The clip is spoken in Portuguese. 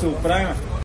isso para